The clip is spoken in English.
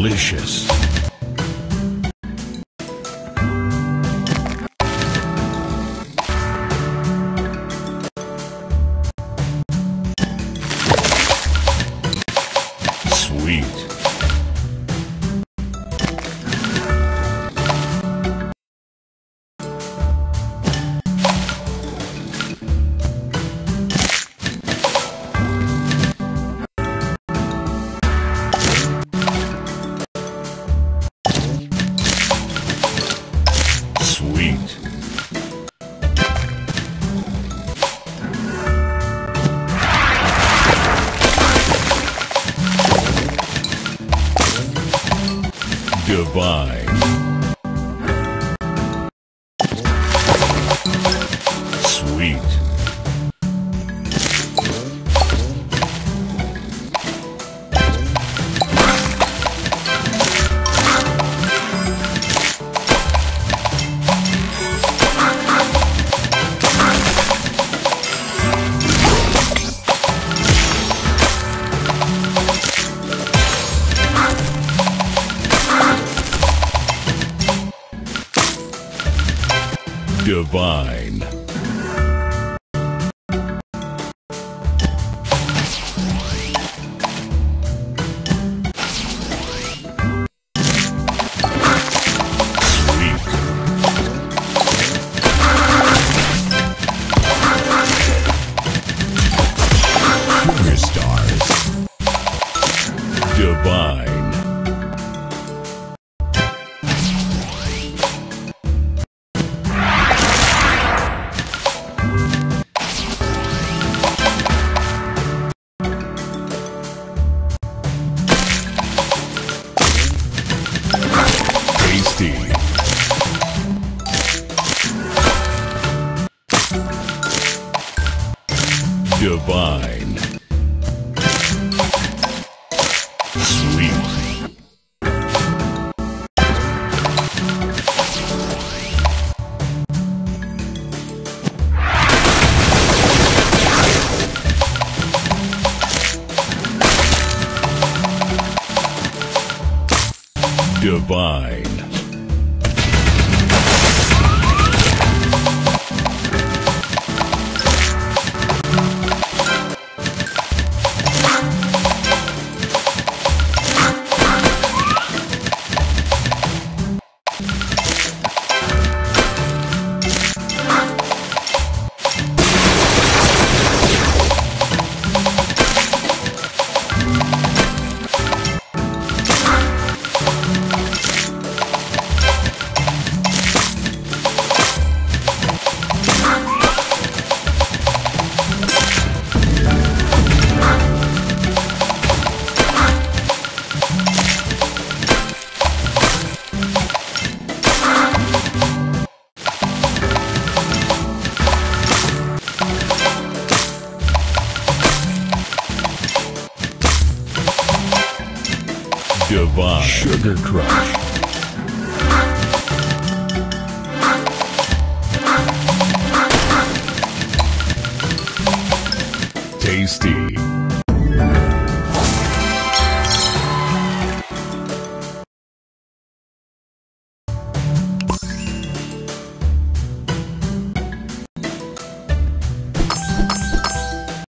Delicious. Sweet. Divine. Divine. Divine. Divine. Sugar Crush. Tasty.